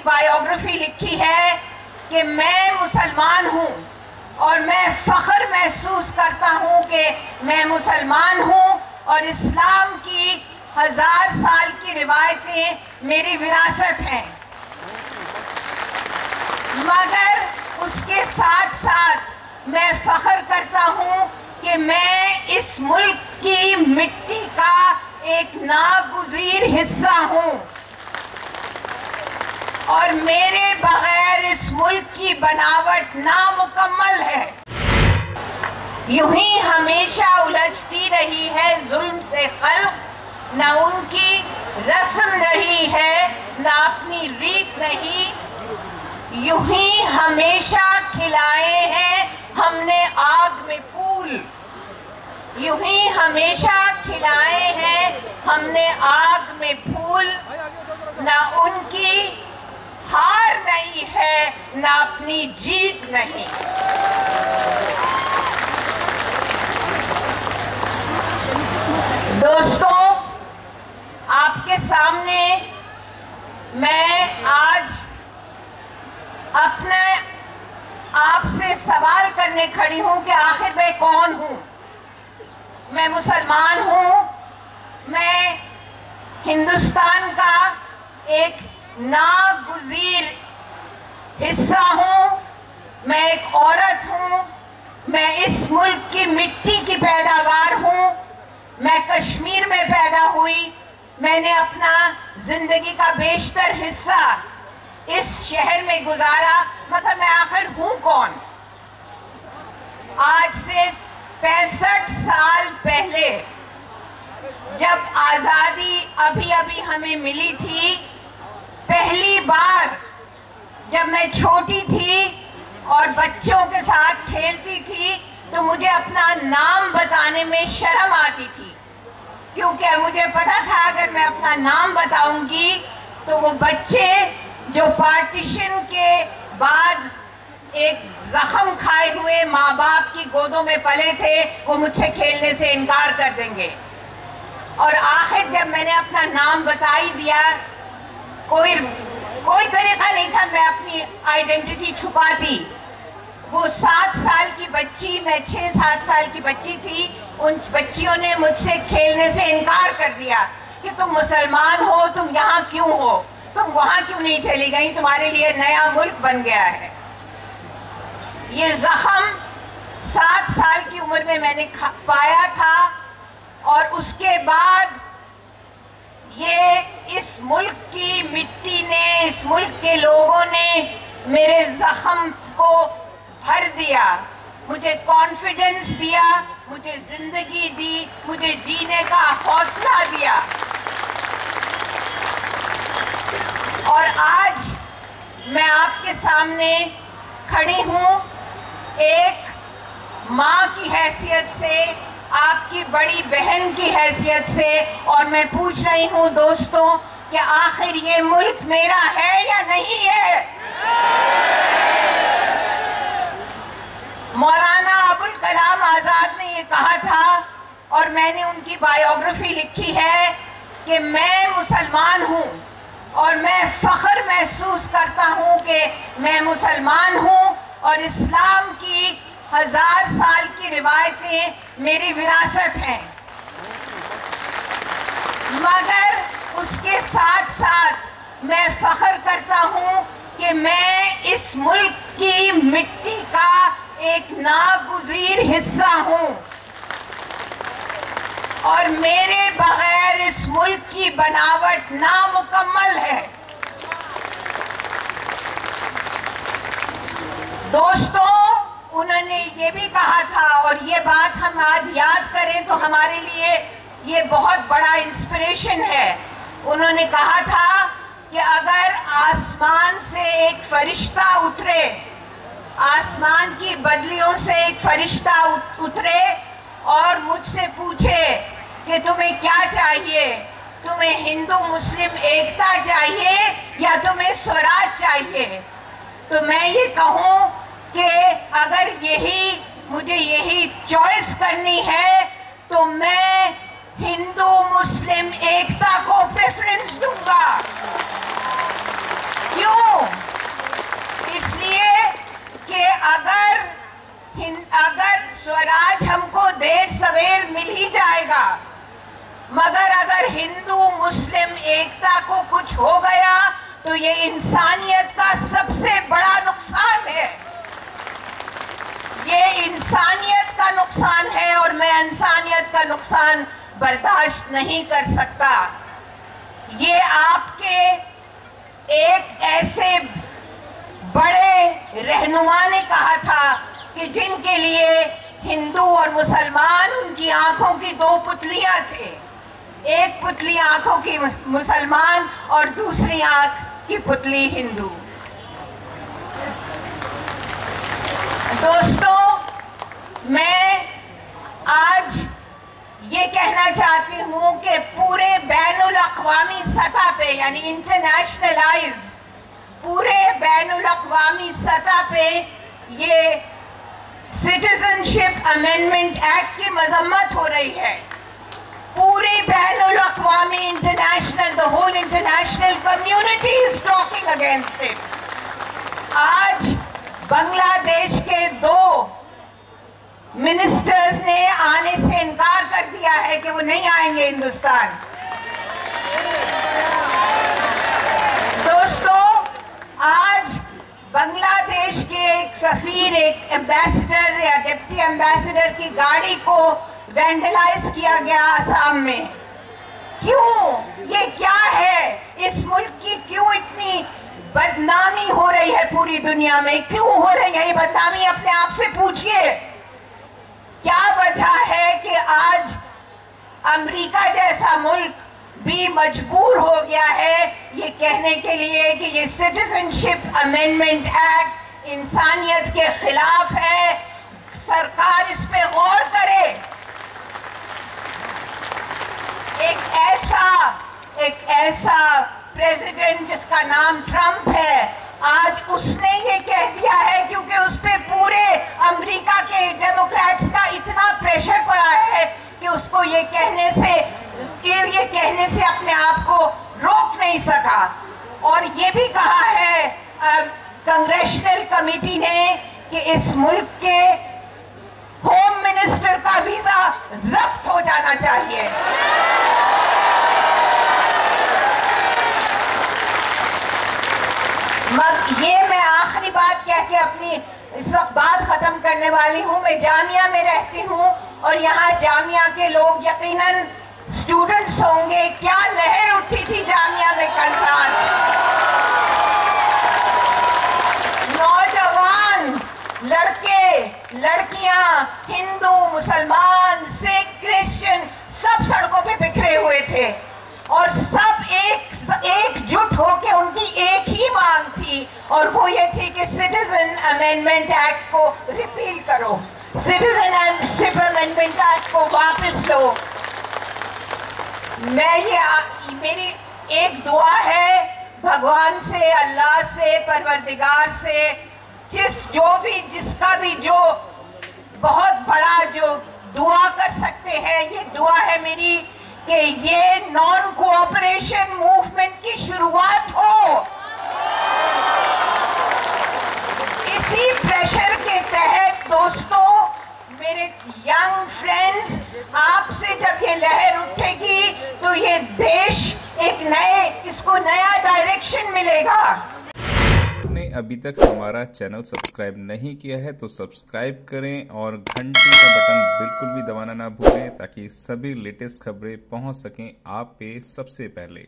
کی بایوگرافی لکھی ہے کہ میں مسلمان ہوں اور میں فخر محسوس کرتا ہوں کہ میں مسلمان ہوں اور اسلام کی ہزار سال کی روایتیں میری وراثت ہیں۔ مگر اس کے ساتھ ساتھ میں فخر کرتا ہوں کہ میں اس ملک کی مٹی کا ایک ناگزیر حصہ ہوں۔ اور میرے بغیر اس ملک کی بناوٹ نامکمل ہے۔ یوں ہی ہمیشہ الجھتی رہی ہے ظلم سے خلق، نہ ان کی رسم رہی ہے، نہ اپنی ریت نہیں یوں ہی ہمیشہ کھلائے ہیں ہم نے آگ میں پھول۔ یوں ہی ہمیشہ کھلائے ہیں ہم نے آگ میں پھول۔ نہ ان کی ہار نہیں ہے، نہ اپنی جیت نہیں۔ دوستوں آپ کے سامنے میں آج اپنے آپ سے سوال کرنے کھڑی ہوں کہ آخر میں کون ہوں۔ میں مسلمان ہوں، میں ہندوستان کا ایک ناگزیر حصہ ہوں۔ میں ایک عورت ہوں۔ میں اس ملک کی مٹی کی پیداوار ہوں۔ میں کشمیر میں پیدا ہوئی۔ میں نے اپنا زندگی کا بیشتر حصہ اس شہر میں گزارا۔ مگر میں آخر ہوں کون؟ آج سے پینسٹھ سال پہلے جب آزادی ابھی ابھی ہمیں ملی تھی پہلی بار جب میں چھوٹی تھی اور بچوں کے ساتھ کھیلتی تھی تو مجھے اپنا نام بتانے میں شرم آتی تھی۔ کیونکہ مجھے پتا تھا اگر میں اپنا نام بتاؤں گی تو وہ بچے جو پارٹیشن کے بعد ایک زخم کھائے ہوئے ماں باپ کی گودوں میں پلے تھے، وہ مجھ سے کھیلنے سے انکار کر دیں گے۔ اور آخر جب میں نے اپنا نام بتا ہی دیا، کوئی کوئی طریقہ نہیں تھا، میں اپنی آئیڈینٹی چھپاتی وہ سات سال کی بچی، میں چھ سات سال کی بچی تھی۔ ان بچیوں نے مجھ سے کھیلنے سے انکار کر دیا کہ تم مسلمان ہو، تم یہاں کیوں ہو؟ تم وہاں کیوں نہیں چلی گئی تمہارے لیے نیا ملک بن گیا ہے۔ یہ زخم سات سال کی عمر میں میں نے پایا تھا اور اس کے بعد یہ اس ملک کی مٹی نے، اس ملک کے لوگوں نے میرے زخم کو بھر دیا۔ مجھے کانفیڈنس دیا، مجھے زندگی دی، مجھے جینے کا حوصلہ دیا۔ اور آج میں آپ کے سامنے کھڑی ہوں۔ ایک ماں کی حیثیت بڑی بہن کی حیثیت سے اور میں پوچھ رہی ہوں دوستوں کہ آخر یہ ملک میرا ہے یا نہیں ہے؟ مولانا ابوالکلام آزاد نے یہ کہا تھا اور میں نے ان کی بایوگرافی لکھی ہے کہ میں مسلمان ہوں اور میں فخر محسوس کرتا ہوں کہ میں مسلمان ہوں اور اسلام کی ہزار سال کی روایتیں میری وراثت ہیں مگر اس کے ساتھ ساتھ میں فخر کرتا ہوں کہ میں اس ملک کی مٹی کا ایک ناگزیر حصہ ہوں۔ اور میرے بغیر اس ملک کی بناوٹ نامکمل ہے۔ دوستوں انہوں نے یہ بھی کہا تھا اور یہ بات ہم آج یاد کریں تو ہمارے لیے یہ بہت بڑا انسپریشن ہے۔ انہوں نے کہا تھا کہ اگر آسمان سے ایک فرشتہ اترے، آسمان کی بدلیوں سے ایک فرشتہ اترے اور مجھ سے پوچھے کہ تمہیں کیا چاہیے؟ تمہیں ہندو، مسلم، ایکتا چاہیے یا تمہیں سوراج چاہیے؟ تو میں یہ کہوں کہ اگر یہی مجھے یہی چوائس کرنی ہے تو میں ہندو، مسلم، ایکتا کو پریفرنس دوں گا۔ کیوں؟ اس لیے کہ اگر اگر سوراج ہم کو دیر سویر مل ہی جائے گا، مگر اگر ہندو، مسلم، ایکتا کو کچھ ہو گیا تو یہ انسانیت کا سب سے بڑا نقصان ہے۔ یہ انسانیت کا نقصان ہے اور میں انسانیت کا نقصان برداشت نہیں کر سکتا۔ یہ آپ کے ایک ایسے بڑے رہنما نے کہا تھا کہ جن کے لیے ہندو اور مسلمان ان کی آنکھوں کی دو پتلیاں تھے۔ ایک پتلی آنکھوں کی مسلمان اور دوسری آنکھ کی پتلی ہندو۔ دوستوں میں آج یہ کہنا چاہتی ہوں کہ پورے بین الاقوامی سطح پہ یعنی انٹرنیشنلائز پورے بین الاقوامی سطح پہ یہ سٹیزن شپ ایک ایکٹ کی مذمت ہو رہی ہے۔ پوری بین الاقوامی international the whole international community is talking against it آج بنگلہ دیش منسٹرز نے آنے سے انکار کر دیا ہے کہ وہ نہیں آئیں گے ہندوستان۔ دوستو، آج بنگلہ دیش کے ایک سفیر، ایک امبیسڈر یا ڈپٹی امبیسڈر کی گاڑی کو وینڈلائز کیا گیا آسام میں۔ کیوں؟ یہ کیا ہے؟ اس ملک کی کیوں اتنی بدنامی ہو رہی ہے پوری دنیا میں؟ کیوں ہو رہی ہے؟ یہ بدنامی اپنے آپ سے پوچھئے۔ کیا وجہ ہے کہ آج امریکہ جیسا ملک بھی مجبور ہو گیا ہے یہ کہنے کے لیے کہ یہ سٹیزن شپ ایک ایکٹ انسانیت کے خلاف ہے؟ سرکار اس پہ غور کرے۔ ایک ایسا ایک ایسا پریزیڈنٹ جس کا نام ٹرمپ ہے آج اس نے یہ کہہ دیا ہے کیونکہ اس پہ پورے امریکہ کے ڈیموکریٹس کا اتنا پریشر پڑا ہے کہ اس کو یہ کہنے سے، یہ کہنے سے اپنے آپ کو روک نہیں سکا۔ اور یہ بھی کہا ہے کنگریشنل کمیٹی نے کہ اس ملک کے ہوم منسٹر کا ویزا ضبط ہو جانا چاہیے۔ یہ میں آخری بات کیا کہ اپنی اس وقت بات ختم کرنے والی ہوں۔ میں جامعہ میں رہتی ہوں اور یہاں جامعہ کے لوگ یقیناً سٹوڈنٹس ہوں گے۔ کیا لہر اٹھی تھی جامعہ میں کل رات؟ نوجوان لڑکے، لڑکیاں، ہندو، مسلمان، سکھ، کرسچن، سب سڑکوں پہ بکھرے ہوئے تھے اور سب ایک ایک جھٹ ہو کے ان کی ایک ہی مانگ تھی اور وہ یہ تھی کہ سٹیزن امینمنٹ ایکٹ کو ریپیل کرو۔ سٹیزن شپ امینڈمنٹ ایکٹ کو واپس لو۔ میں یہ میری ایک دعا ہے، بھگوان سے، اللہ سے، پروردگار سے، جس جو بھی، جس کا بھی جو بہت بڑا جو دعا کر سکتے ہیں، یہ دعا ہے میری۔ کہ یہ نان کوپریشن موومنٹ کی شروعات ہو۔ اسی پریشر کے تحت دوستوں میرے ینگ فرینڈز آپ سے جب یہ لہر اٹھے گی تو یہ دیش ایک نئے، اس کو نیا ڈائریکشن ملے گا۔ ابھی تک ہمارا چینل سبسکرائب نہیں کیا ہے تو سبسکرائب کریں اور گھنٹی کا بٹن بالکل بھی دبانا نہ بھولیں تاکہ سبھی لیٹسٹ خبریں پہنچ سکیں آپ پہ سب سے پہلے۔